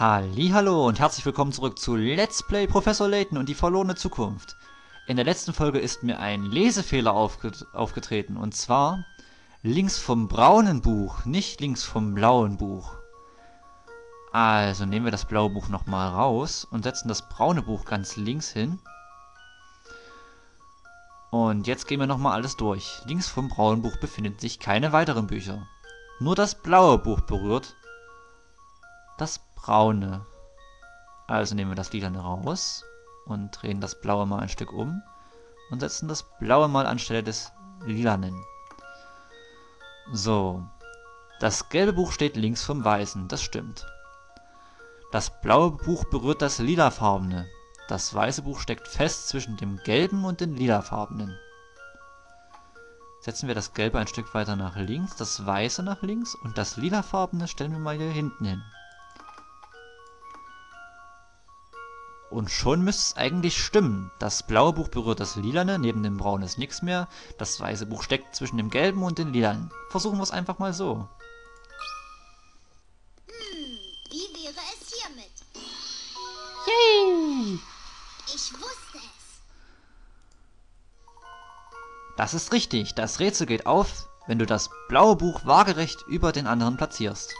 Hallo und herzlich willkommen zurück zu Let's Play Professor Layton und die verlorene Zukunft. In der letzten Folge ist mir ein Lesefehler aufget aufgetreten und zwar links vom braunen Buch, nicht links vom blauen Buch. Also nehmen wir das blaue Buch nochmal raus und setzen das braune Buch ganz links hin. Und jetzt gehen wir nochmal alles durch. Links vom braunen Buch befinden sich keine weiteren Bücher. Nur das blaue Buch berührt das braune. Also nehmen wir das lilane raus und drehen das blaue mal ein Stück um und setzen das blaue mal anstelle des lilanen. So. Das gelbe Buch steht links vom weißen, das stimmt. Das blaue Buch berührt das lilafarbene. Das weiße Buch steckt fest zwischen dem gelben und den lilafarbenen. Setzen wir das gelbe ein Stück weiter nach links, das weiße nach links und das lilafarbene stellen wir mal hier hinten hin. Und schon müsste es eigentlich stimmen. Das blaue Buch berührt das lilane, neben dem braunen ist nichts mehr. Das weiße Buch steckt zwischen dem gelben und den lilanen. Versuchen wir es einfach mal so. Hm, wie wäre es hiermit? Yay! Ich wusste es. Das ist richtig. Das Rätsel geht auf, wenn du das blaue Buch waagerecht über den anderen platzierst.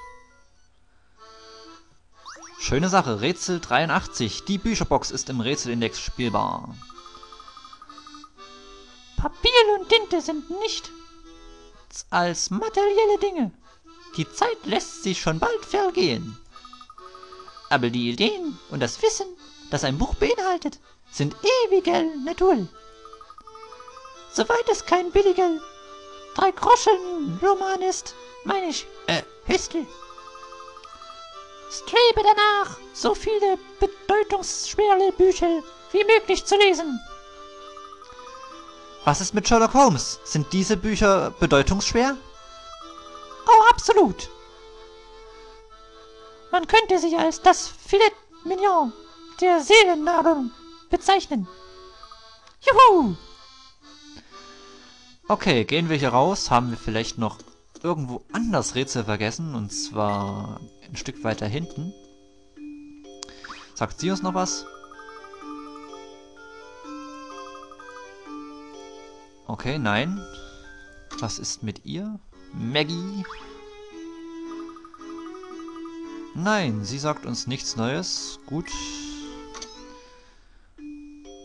Schöne Sache, Rätsel 83. Die Bücherbox ist im Rätselindex spielbar. Papier und Tinte sind nicht als materielle Dinge. Die Zeit lässt sich schon bald vergehen. Aber die Ideen und das Wissen, das ein Buch beinhaltet, sind ewige Natur. Soweit es kein billiger Drei-Groschen-Roman ist, meine ich, äh, Hüstel. Strebe danach, so viele bedeutungsschwere Bücher wie möglich zu lesen. Was ist mit Sherlock Holmes? Sind diese Bücher bedeutungsschwer? Oh, absolut. Man könnte sie als das Filet Mignon der Seelennahrung bezeichnen. Juhu! Okay, gehen wir hier raus. Haben wir vielleicht noch irgendwo anders Rätsel vergessen? Und zwar ein Stück weiter hinten. Sagt sie uns noch was? Okay, nein. Was ist mit ihr? Maggie? Nein, sie sagt uns nichts Neues. Gut.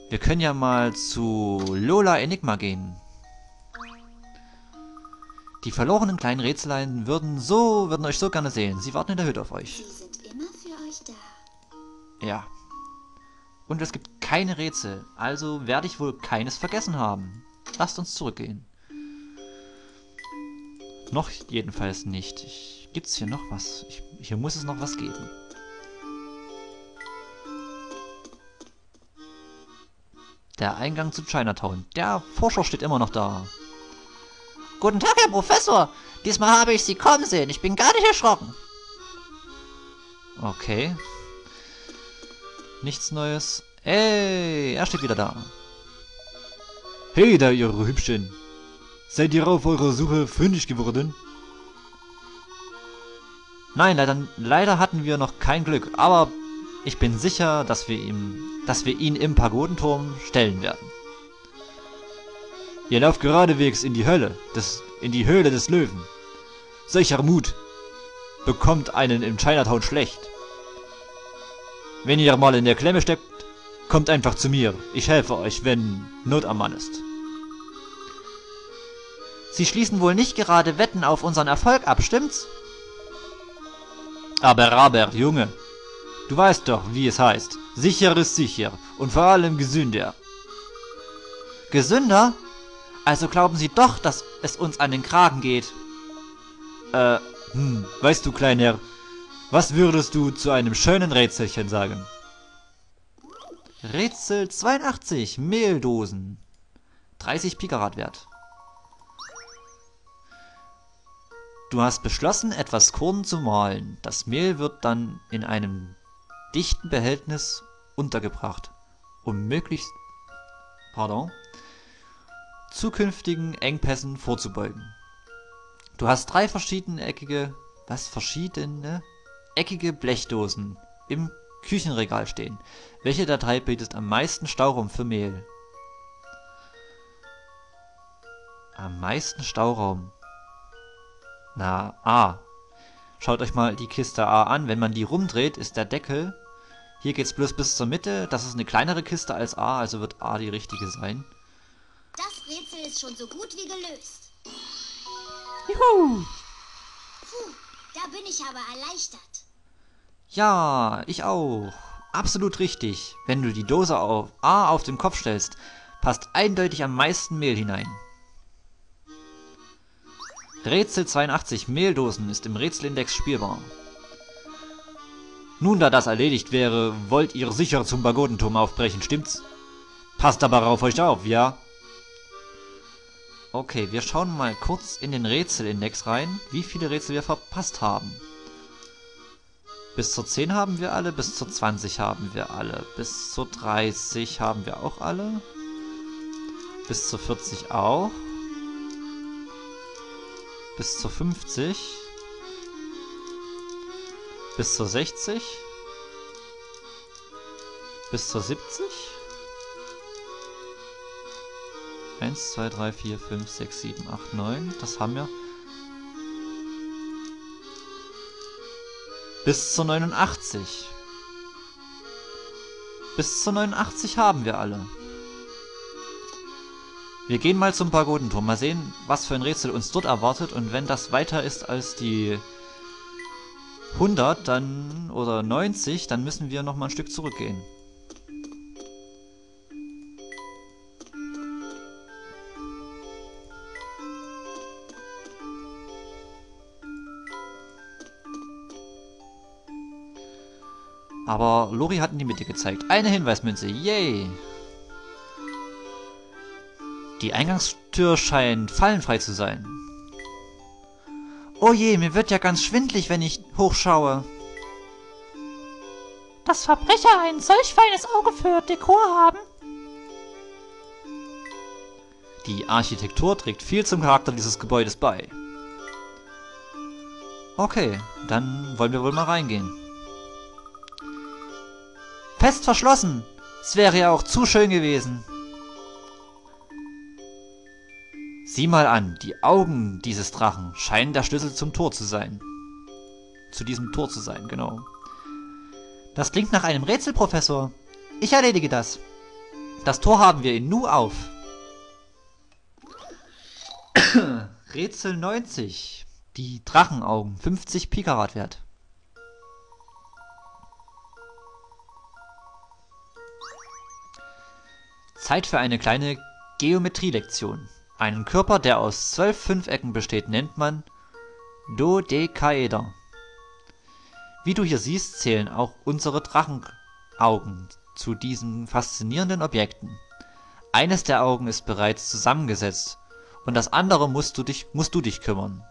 Wir können ja mal zu Lola Enigma gehen. Die verlorenen kleinen Rätseleien würden so, würden euch so gerne sehen. Sie warten in der Hütte auf euch. Sie sind immer für euch da. Ja. Und es gibt keine Rätsel, also werde ich wohl keines vergessen haben. Lasst uns zurückgehen. Noch jedenfalls nicht. Ich, gibt's hier noch was? Ich, hier muss es noch was geben. Der Eingang zu Chinatown. Der Forscher steht immer noch da. Guten Tag, Herr Professor. Diesmal habe ich Sie kommen sehen. Ich bin gar nicht erschrocken. Okay. Nichts Neues. Ey, er steht wieder da. Hey da, ihr Hübschen. Seid ihr auf eurer Suche fündig geworden? Nein, leider, leider hatten wir noch kein Glück, aber ich bin sicher, dass wir, ihm, dass wir ihn im Pagodenturm stellen werden. Ihr lauft geradewegs in die Hölle, des, in die Höhle des Löwen. Solcher Mut bekommt einen im Chinatown schlecht. Wenn ihr mal in der Klemme steckt, kommt einfach zu mir. Ich helfe euch, wenn Not am Mann ist. Sie schließen wohl nicht gerade Wetten auf unseren Erfolg ab, stimmt's? Aber, aber, Junge, du weißt doch, wie es heißt. Sicher ist sicher und vor allem gesünder. Gesünder? Also glauben Sie doch, dass es uns an den Kragen geht. Äh, hm, weißt du, Kleiner, was würdest du zu einem schönen Rätselchen sagen? Rätsel 82, Mehldosen. 30 Pikarat wert. Du hast beschlossen, etwas Korn zu mahlen. Das Mehl wird dann in einem dichten Behältnis untergebracht, um möglichst pardon, zukünftigen Engpässen vorzubeugen. Du hast drei verschiedene eckige, was verschiedene eckige Blechdosen im Küchenregal stehen. Welche Datei bietet am meisten Stauraum für Mehl? Am meisten Stauraum. Na, A. Schaut euch mal die Kiste A an. Wenn man die rumdreht, ist der Deckel... Hier geht's bloß bis zur Mitte. Das ist eine kleinere Kiste als A, also wird A die richtige sein. Das Rätsel ist schon so gut wie gelöst. Juhu! Puh, da bin ich aber erleichtert. Ja, ich auch. Absolut richtig. Wenn du die Dose auf A auf den Kopf stellst, passt eindeutig am meisten Mehl hinein. Rätsel 82 Mehldosen ist im Rätselindex spielbar. Nun, da das erledigt wäre, wollt ihr sicher zum Pagodenturm aufbrechen, stimmt's? Passt aber auf euch auf, ja? Okay, wir schauen mal kurz in den Rätselindex rein, wie viele Rätsel wir verpasst haben. Bis zur 10 haben wir alle, bis zur 20 haben wir alle, bis zur 30 haben wir auch alle, bis zur 40 auch, bis zur 50, bis zur 60, bis zur 70, 1, 2, 3, 4, 5, 6, 7, 8, 9, das haben wir. Bis zur 89. Bis zur 89 haben wir alle. Wir gehen mal zum Pagodenturm. Mal sehen, was für ein Rätsel uns dort erwartet. Und wenn das weiter ist als die 100 dann oder 90, dann müssen wir noch mal ein Stück zurückgehen. Aber Lori hat in die Mitte gezeigt. Eine Hinweismünze. Yay! Die Eingangstür scheint fallenfrei zu sein. Oh je, mir wird ja ganz schwindlig, wenn ich hochschaue. Dass Verbrecher ein solch feines Auge für Dekor haben? Die Architektur trägt viel zum Charakter dieses Gebäudes bei. Okay, dann wollen wir wohl mal reingehen. Fest verschlossen. Es wäre ja auch zu schön gewesen. Sieh mal an, die Augen dieses Drachen scheinen der Schlüssel zum Tor zu sein. Zu diesem Tor zu sein, genau. Das klingt nach einem Rätsel, Professor. Ich erledige das. Das Tor haben wir in Nu auf. Rätsel 90. Die Drachenaugen, 50 Pikarat wert. Zeit für eine kleine Geometrielektion. Einen Körper, der aus zwölf Fünfecken besteht, nennt man Dodekaeder. Wie du hier siehst, zählen auch unsere Drachenaugen zu diesen faszinierenden Objekten. Eines der Augen ist bereits zusammengesetzt und das andere musst du dich, musst du dich kümmern.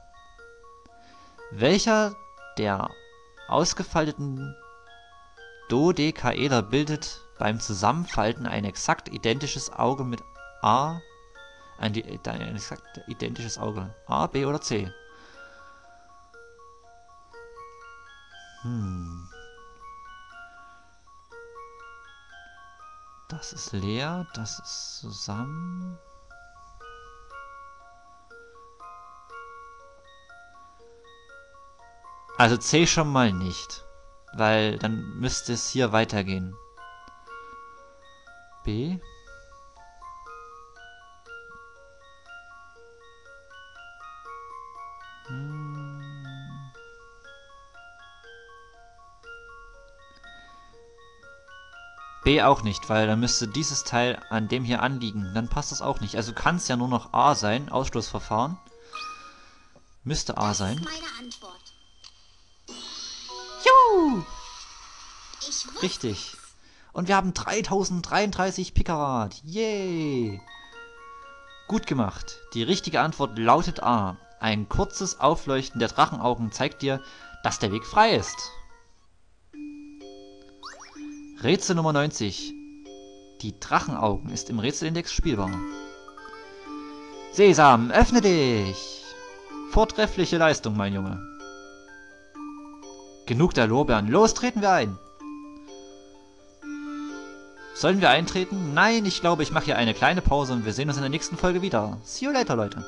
Welcher der ausgefalteten Dodekaeder bildet beim Zusammenfalten ein exakt identisches Auge mit A, ein, ein exakt identisches Auge. A, B oder C? Hm. Das ist leer, das ist zusammen. Also C schon mal nicht, weil dann müsste es hier weitergehen. B. B auch nicht, weil dann müsste dieses Teil an dem hier anliegen. Dann passt das auch nicht. Also kann es ja nur noch A sein. Ausschlussverfahren. Müsste A sein. Ist meine Antwort. Juhu! Richtig. Und wir haben 3033 Pikarat. Yay! Gut gemacht. Die richtige Antwort lautet A. Ein kurzes Aufleuchten der Drachenaugen zeigt dir, dass der Weg frei ist. Rätsel Nummer 90. Die Drachenaugen ist im Rätselindex spielbar. Sesam, öffne dich! Vortreffliche Leistung, mein Junge. Genug der Lorbeeren. Los, treten wir ein. Sollen wir eintreten? Nein, ich glaube, ich mache hier eine kleine Pause und wir sehen uns in der nächsten Folge wieder. See you later, Leute.